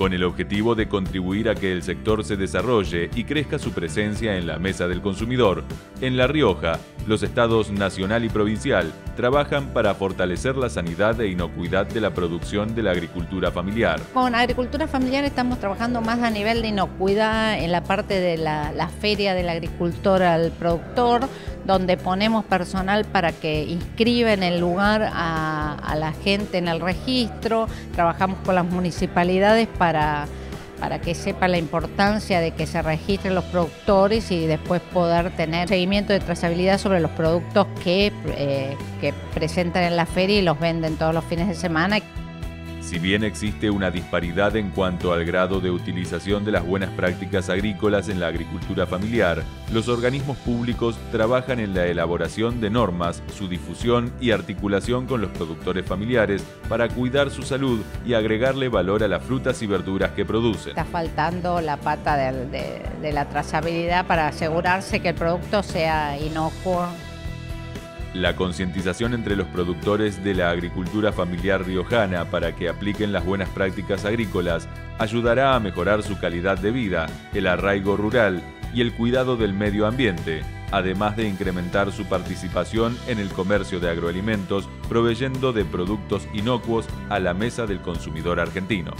con el objetivo de contribuir a que el sector se desarrolle y crezca su presencia en la mesa del consumidor. En La Rioja, los estados nacional y provincial trabajan para fortalecer la sanidad e inocuidad de la producción de la agricultura familiar. Con agricultura familiar estamos trabajando más a nivel de inocuidad en la parte de la, feria del agricultor al productor, donde ponemos personal para que inscriba en el lugar a, a la gente en el registro, trabajamos con las municipalidades para para que sepa la importancia de que se registren los productores y después poder tener seguimiento de trazabilidad sobre los productos que, eh, que presentan en la feria y los venden todos los fines de semana. Si bien existe una disparidad en cuanto al grado de utilización de las buenas prácticas agrícolas en la agricultura familiar, los organismos públicos trabajan en la elaboración de normas, su difusión y articulación con los productores familiares para cuidar su salud y agregarle valor a las frutas y verduras que producen. Está faltando la pata de, de la trazabilidad para asegurarse que el producto sea inocuo la concientización entre los productores de la agricultura familiar riojana para que apliquen las buenas prácticas agrícolas ayudará a mejorar su calidad de vida, el arraigo rural y el cuidado del medio ambiente, además de incrementar su participación en el comercio de agroalimentos, proveyendo de productos inocuos a la mesa del consumidor argentino.